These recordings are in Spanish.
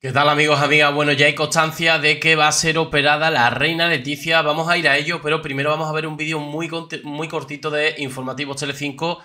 ¿Qué tal amigos, amigas? Bueno, ya hay constancia de que va a ser operada la reina Leticia. Vamos a ir a ello, pero primero vamos a ver un vídeo muy, muy cortito de Informativos Telecinco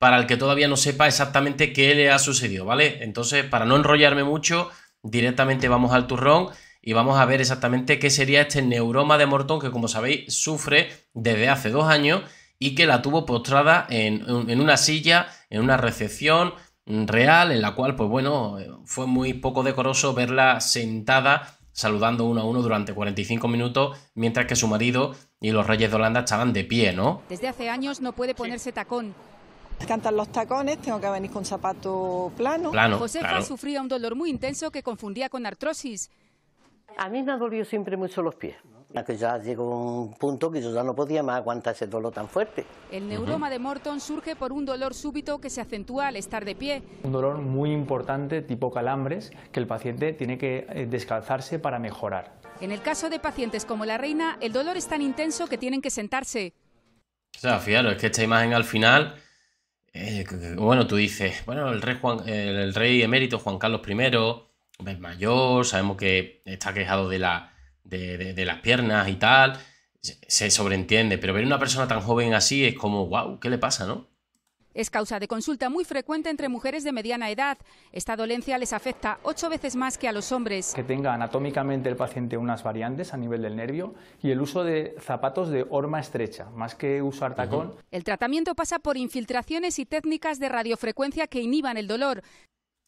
para el que todavía no sepa exactamente qué le ha sucedido, ¿vale? Entonces, para no enrollarme mucho, directamente vamos al turrón y vamos a ver exactamente qué sería este neuroma de Morton que, como sabéis, sufre desde hace dos años y que la tuvo postrada en, en una silla, en una recepción real en la cual, pues bueno, fue muy poco decoroso verla sentada saludando uno a uno durante 45 minutos, mientras que su marido y los reyes de Holanda estaban de pie, ¿no? Desde hace años no puede ponerse tacón. Cantan los tacones, tengo que venir con zapato plano. Plano, Josefa claro. sufría un dolor muy intenso que confundía con artrosis. A mí me ha dolido siempre mucho los pies. Que ya llegó un punto que yo ya no podía más aguantar ese dolor tan fuerte. El neuroma de Morton surge por un dolor súbito que se acentúa al estar de pie. Un dolor muy importante tipo calambres que el paciente tiene que eh, descalzarse para mejorar. En el caso de pacientes como la reina, el dolor es tan intenso que tienen que sentarse. O sea, fijaros, es que esta imagen al final, eh, bueno, tú dices, bueno, el rey, Juan, el, el rey emérito Juan Carlos I es mayor, sabemos que está quejado de la de, de, de, las piernas y tal, se sobreentiende, pero ver una persona tan joven así es como, wow, ¿qué le pasa, no? Es causa de consulta muy frecuente entre mujeres de mediana edad. Esta dolencia les afecta ocho veces más que a los hombres. Que tenga anatómicamente el paciente unas variantes a nivel del nervio y el uso de zapatos de horma estrecha, más que usar tacón. Uh -huh. El tratamiento pasa por infiltraciones y técnicas de radiofrecuencia que inhiban el dolor.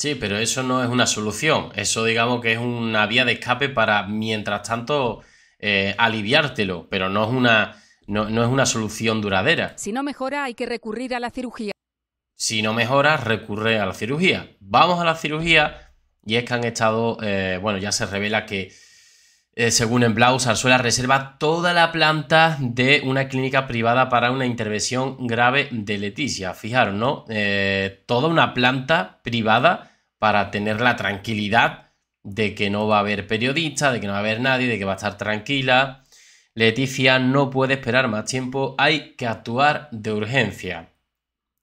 Sí, pero eso no es una solución. Eso digamos que es una vía de escape para, mientras tanto, eh, aliviártelo, pero no es, una, no, no es una solución duradera. Si no mejora, hay que recurrir a la cirugía. Si no mejora, recurre a la cirugía. Vamos a la cirugía y es que han estado, eh, bueno, ya se revela que eh, según en Blau, Sarsuela reserva toda la planta de una clínica privada para una intervención grave de Leticia. Fijaros, ¿no? Eh, toda una planta privada para tener la tranquilidad de que no va a haber periodistas, de que no va a haber nadie, de que va a estar tranquila. Leticia no puede esperar más tiempo, hay que actuar de urgencia.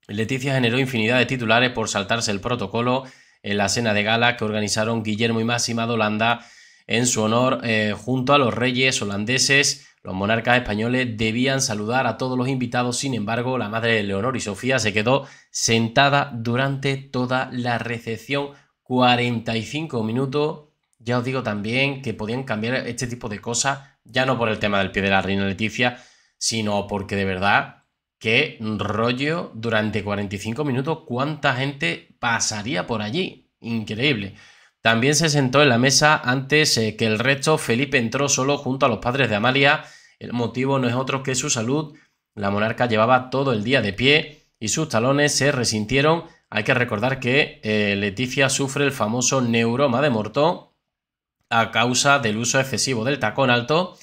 Leticia generó infinidad de titulares por saltarse el protocolo en la cena de gala que organizaron Guillermo y Máxima de Holanda en su honor, eh, junto a los reyes holandeses, los monarcas españoles debían saludar a todos los invitados, sin embargo, la madre de Leonor y Sofía se quedó sentada durante toda la recepción, 45 minutos. Ya os digo también que podían cambiar este tipo de cosas, ya no por el tema del pie de la reina Leticia, sino porque de verdad, qué rollo durante 45 minutos, cuánta gente pasaría por allí. Increíble. También se sentó en la mesa antes eh, que el resto. Felipe entró solo junto a los padres de Amalia. El motivo no es otro que su salud. La monarca llevaba todo el día de pie y sus talones se resintieron. Hay que recordar que eh, Leticia sufre el famoso neuroma de Morton a causa del uso excesivo del tacón alto.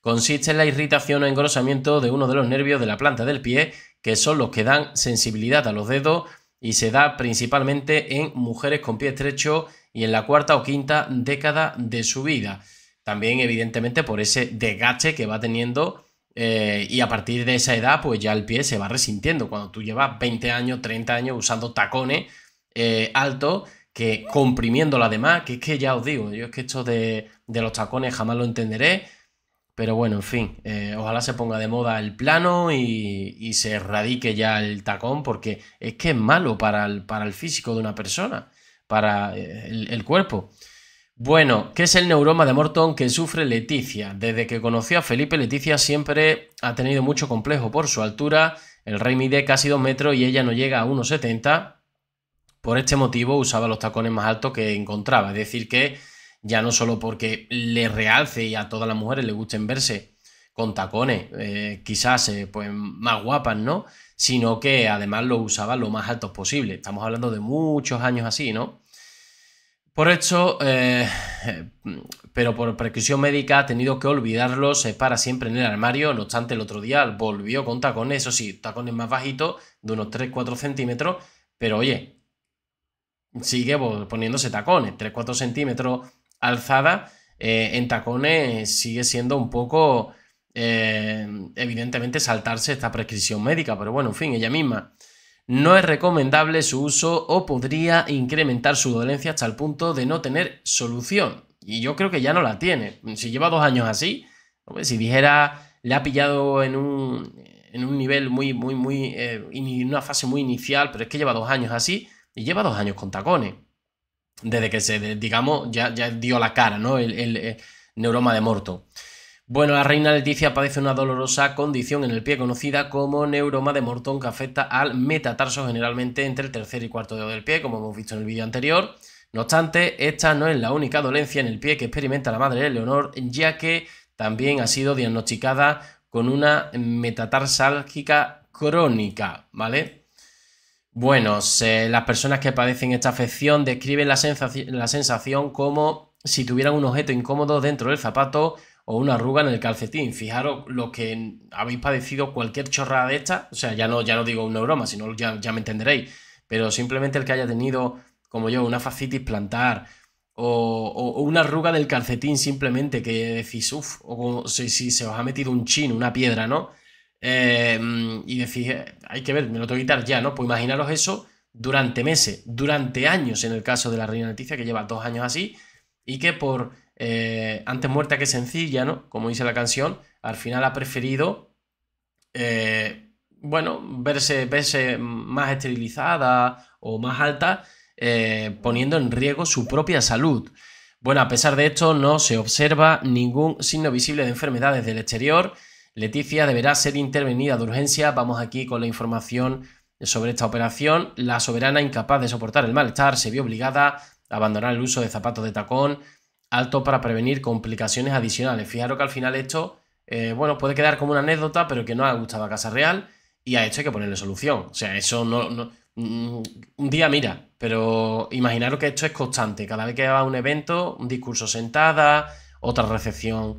Consiste en la irritación o engrosamiento de uno de los nervios de la planta del pie, que son los que dan sensibilidad a los dedos y se da principalmente en mujeres con pie estrecho y en la cuarta o quinta década de su vida. También, evidentemente, por ese desgaste que va teniendo eh, y a partir de esa edad, pues ya el pie se va resintiendo. Cuando tú llevas 20 años, 30 años usando tacones eh, altos, que comprimiendo la demás, que es que ya os digo, yo es que esto de, de los tacones jamás lo entenderé. Pero bueno, en fin, eh, ojalá se ponga de moda el plano y, y, se erradique ya el tacón, porque es que es malo para el, para el físico de una persona para el, el, cuerpo. Bueno, ¿qué es el neuroma de Morton que sufre Leticia? Desde que conoció a Felipe, Leticia siempre ha tenido mucho complejo por su altura. El rey mide casi 2 metros y ella no llega a 1,70. Por este motivo usaba los tacones más altos que encontraba. Es decir, que ya no solo porque le realce y a todas las mujeres le gusten verse con tacones, eh, quizás eh, pues más guapas, ¿no? Sino que además lo usaba lo más altos posible. Estamos hablando de muchos años así, ¿no? Por esto, eh, pero por precaución médica ha tenido que olvidarlos para siempre en el armario. No obstante, el otro día volvió con tacones, eso sí, tacones más bajitos, de unos 3-4 centímetros, pero oye, sigue poniéndose tacones, 3-4 centímetros alzada eh, en tacones sigue siendo un poco, eh, evidentemente, saltarse esta prescripción médica, pero bueno, en fin, ella misma no es recomendable su uso o podría incrementar su dolencia hasta el punto de no tener solución. Y yo creo que ya no la tiene. Si lleva dos años así, si dijera, le ha pillado en un, en un nivel muy, muy, muy, eh, en una fase muy inicial, pero es que lleva dos años así y lleva dos años con tacones. Desde que se, digamos, ya, ya dio la cara, ¿no? El, el neuroma de Morto. Bueno, la reina Leticia padece una dolorosa condición en el pie conocida como neuroma de Morton que afecta al metatarso generalmente entre el tercer y cuarto dedo del pie, como hemos visto en el vídeo anterior. No obstante, esta no es la única dolencia en el pie que experimenta la madre de Leonor, ya que también ha sido diagnosticada con una metatarsálgica crónica, ¿vale? Bueno, las personas que padecen esta afección describen la sensación como si tuvieran un objeto incómodo dentro del zapato o una arruga en el calcetín. Fijaros lo que habéis padecido cualquier chorrada de esta, o sea, ya no, ya no digo una broma, sino ya, ya me entenderéis, pero simplemente el que haya tenido, como yo, una fascitis plantar o, una arruga del calcetín simplemente que decís, uff, o si, se os ha metido un chin, una piedra, ¿no? Eh, y decís, hay que ver, me lo tengo que quitar ya, ¿no? Pues imaginaros eso durante meses, durante años en el caso de la Reina Leticia, que lleva dos años así, y que por eh, antes muerta que sencilla, ¿no? Como dice la canción, al final ha preferido, eh, bueno, verse, verse más esterilizada o más alta, eh, poniendo en riesgo su propia salud. Bueno, a pesar de esto, no se observa ningún signo visible de enfermedades del exterior. Leticia deberá ser intervenida de urgencia. Vamos aquí con la información sobre esta operación. La soberana, incapaz de soportar el malestar, se vio obligada a abandonar el uso de zapatos de tacón alto para prevenir complicaciones adicionales. Fijaros que al final esto, eh, bueno, puede quedar como una anécdota, pero que no ha gustado a Casa Real y a esto hay que ponerle solución. O sea, eso no, mm, un día mira, pero imaginaros que esto es constante. Cada vez que va a un evento, un discurso sentada, otra recepción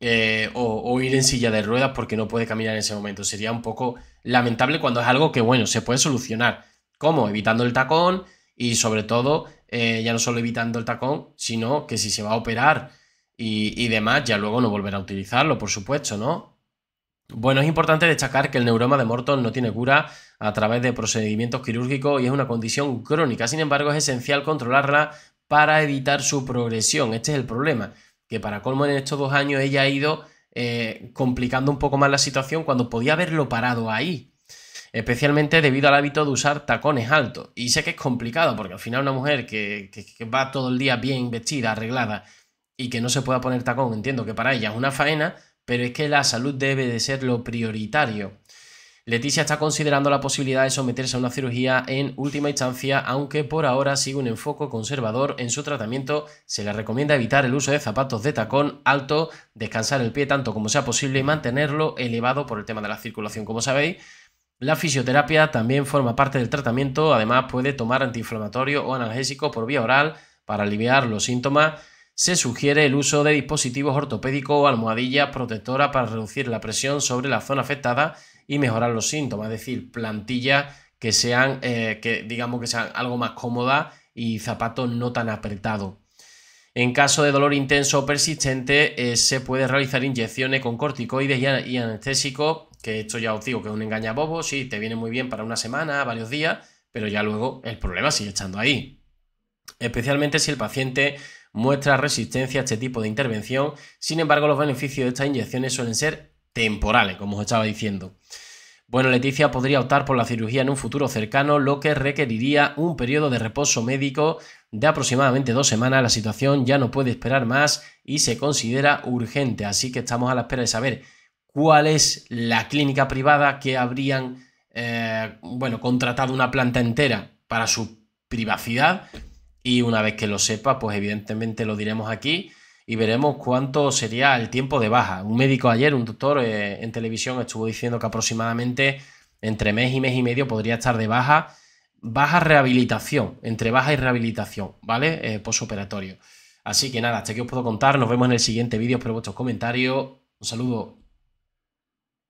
eh, o, ir en silla de ruedas porque no puede caminar en ese momento. Sería un poco lamentable cuando es algo que, bueno, se puede solucionar. ¿Cómo? Evitando el tacón y sobre todo eh, ya no solo evitando el tacón, sino que si se va a operar y, demás, ya luego no volverá a utilizarlo, por supuesto, ¿no? Bueno, es importante destacar que el neuroma de Morton no tiene cura a través de procedimientos quirúrgicos y es una condición crónica. Sin embargo, es esencial controlarla para evitar su progresión. Este es el problema, que para colmo en estos dos años ella ha ido eh, complicando un poco más la situación cuando podía haberlo parado ahí especialmente debido al hábito de usar tacones altos. Y sé que es complicado, porque al final una mujer que, va todo el día bien vestida, arreglada, y que no se pueda poner tacón, entiendo que para ella es una faena, pero es que la salud debe de ser lo prioritario. Leticia está considerando la posibilidad de someterse a una cirugía en última instancia, aunque por ahora sigue un enfoque conservador en su tratamiento. Se le recomienda evitar el uso de zapatos de tacón alto, descansar el pie tanto como sea posible y mantenerlo elevado por el tema de la circulación. Como sabéis, la fisioterapia también forma parte del tratamiento, además puede tomar antiinflamatorio o analgésico por vía oral para aliviar los síntomas. Se sugiere el uso de dispositivos ortopédicos o almohadillas protectoras para reducir la presión sobre la zona afectada y mejorar los síntomas, es decir, plantillas que sean, eh, que digamos que sean algo más cómodas y zapatos no tan apretados. En caso de dolor intenso o persistente, eh, se puede realizar inyecciones con corticoides y anestésicos que esto ya os digo que es un engañabobo, sí, te viene muy bien para una semana, varios días, pero ya luego el problema sigue estando ahí. Especialmente si el paciente muestra resistencia a este tipo de intervención, sin embargo los beneficios de estas inyecciones suelen ser temporales, como os estaba diciendo. Bueno, Leticia podría optar por la cirugía en un futuro cercano, lo que requeriría un periodo de reposo médico de aproximadamente dos semanas. La situación ya no puede esperar más y se considera urgente, así que estamos a la espera de saber cuál es la clínica privada que habrían eh, bueno, contratado una planta entera para su privacidad. Y una vez que lo sepa, pues evidentemente lo diremos aquí y veremos cuánto sería el tiempo de baja. Un médico ayer, un doctor eh, en televisión, estuvo diciendo que aproximadamente entre mes y mes y medio podría estar de baja. Baja rehabilitación, entre baja y rehabilitación, ¿vale? Eh, posoperatorio. Así que nada, hasta aquí os puedo contar. Nos vemos en el siguiente vídeo. Espero vuestros comentarios. Un saludo.